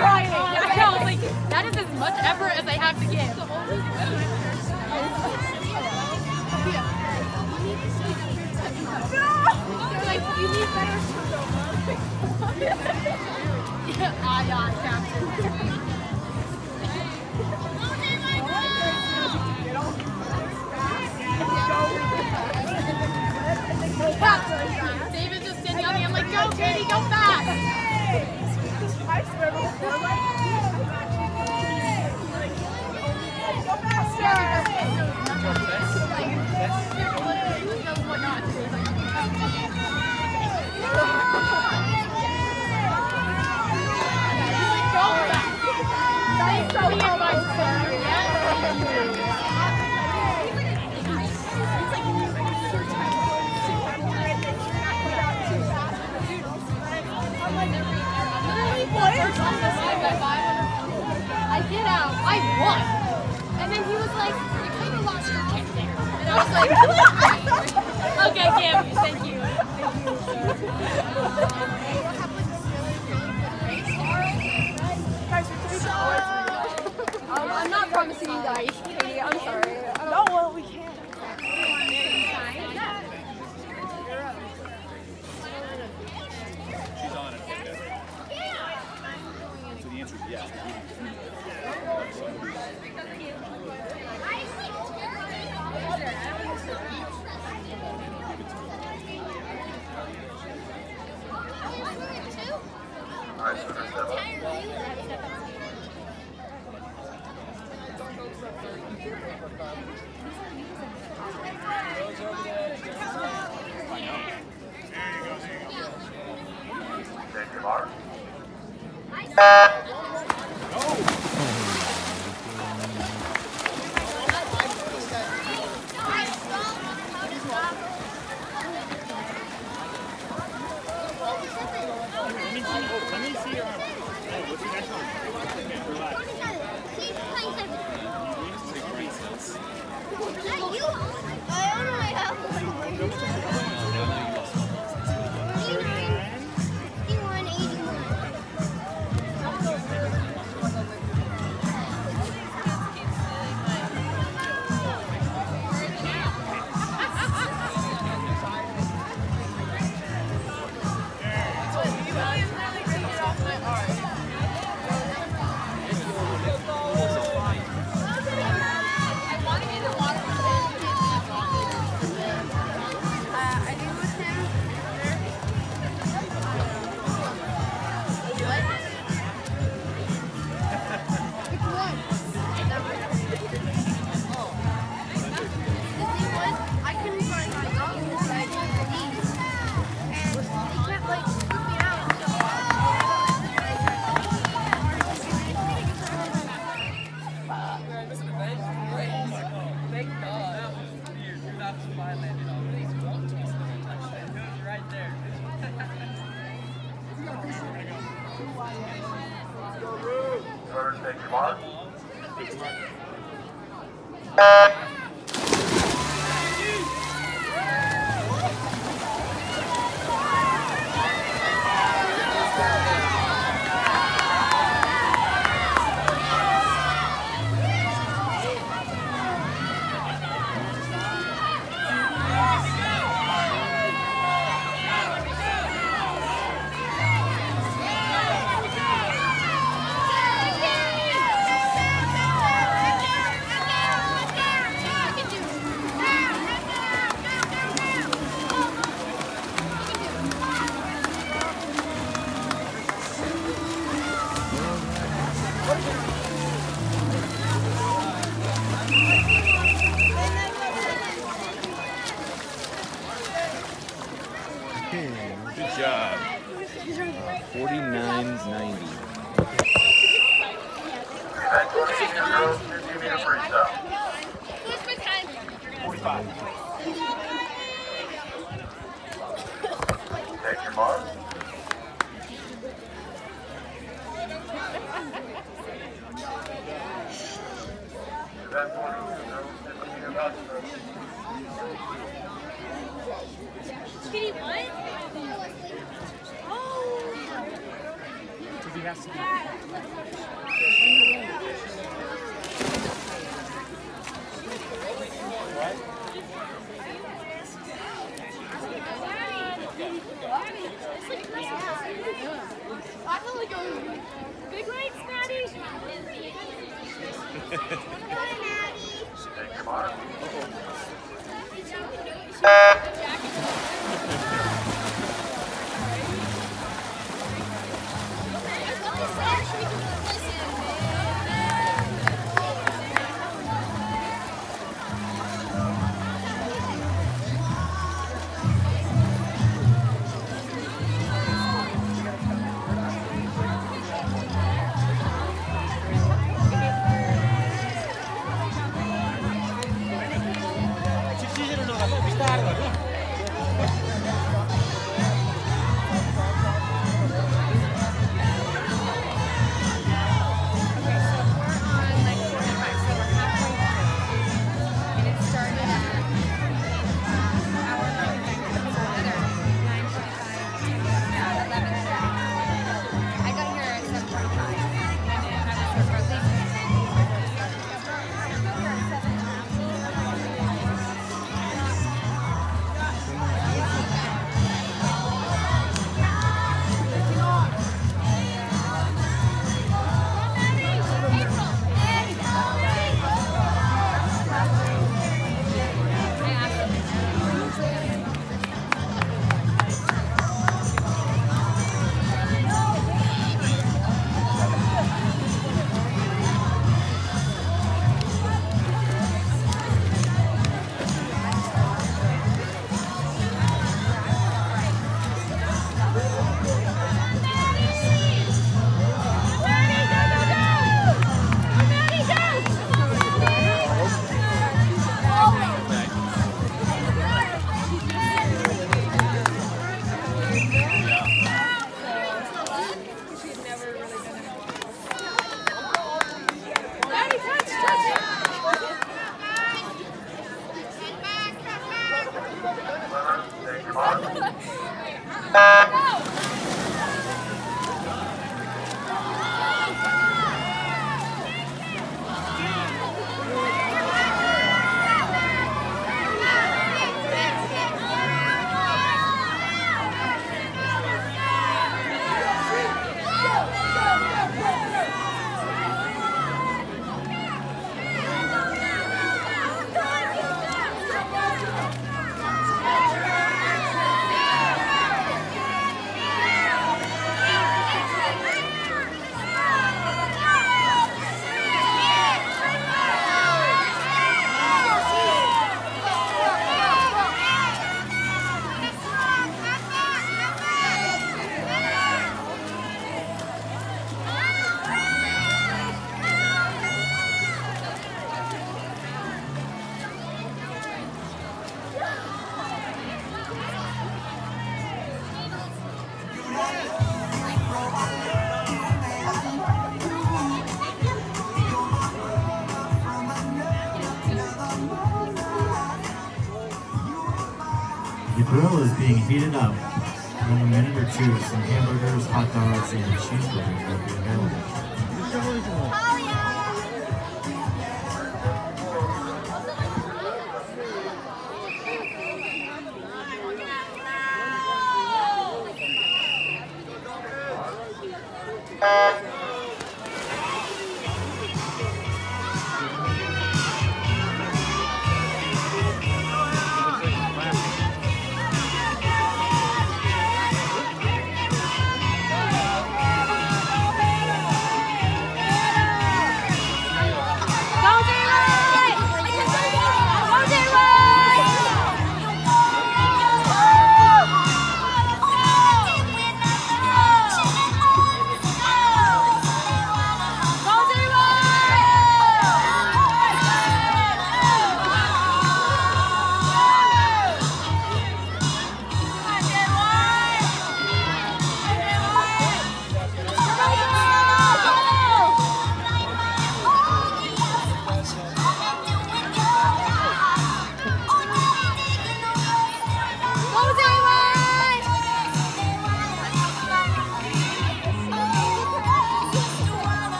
trying. Was like, that is as much effort as I have to give. They're like, you need better Yeah, aye, aye, Captain. David just 亲爱的。What's your next one? Take your mark. 49.90. Event 20 girls, 50 meter freestyle. Take your mark. Event 20 girls, 50 meter backstroke. Kitty, what? To be he has to be. I feel like going big legs, Maddie. The grill is being heated up. In a minute or two, some hamburgers, hot dogs, and cheeseburgers will be available. Classic.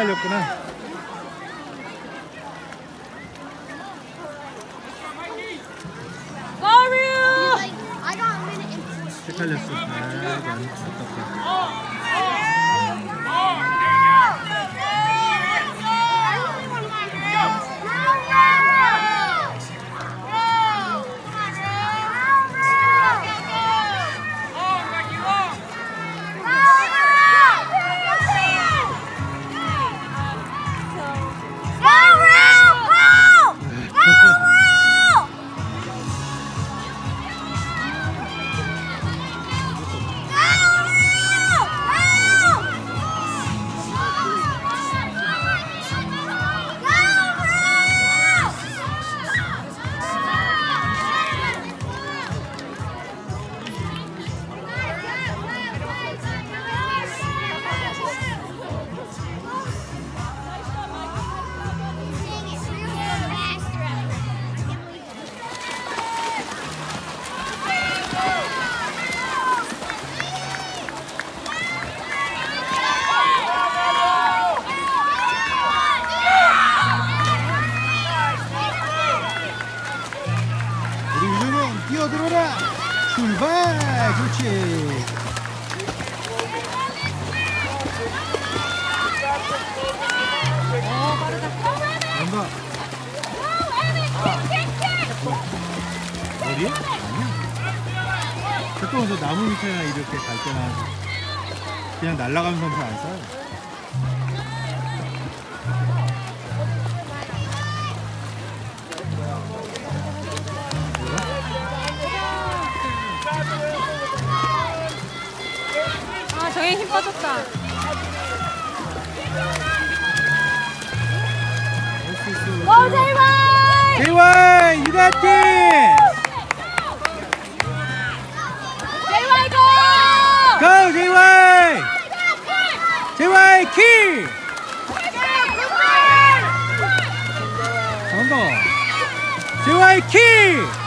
헷갈렸구나. 헷갈렸어. 아 뛰어들어라. 출발. 그렇지. 간다. 어디? 아니야. 보통 저 나무 밑에나 이렇게 갈 때나 그냥 날아가는 선수 안 써요. 빠졌다. 고 JY! JY, you got this! JY go! Go JY! JY kill! 정답! JY kill!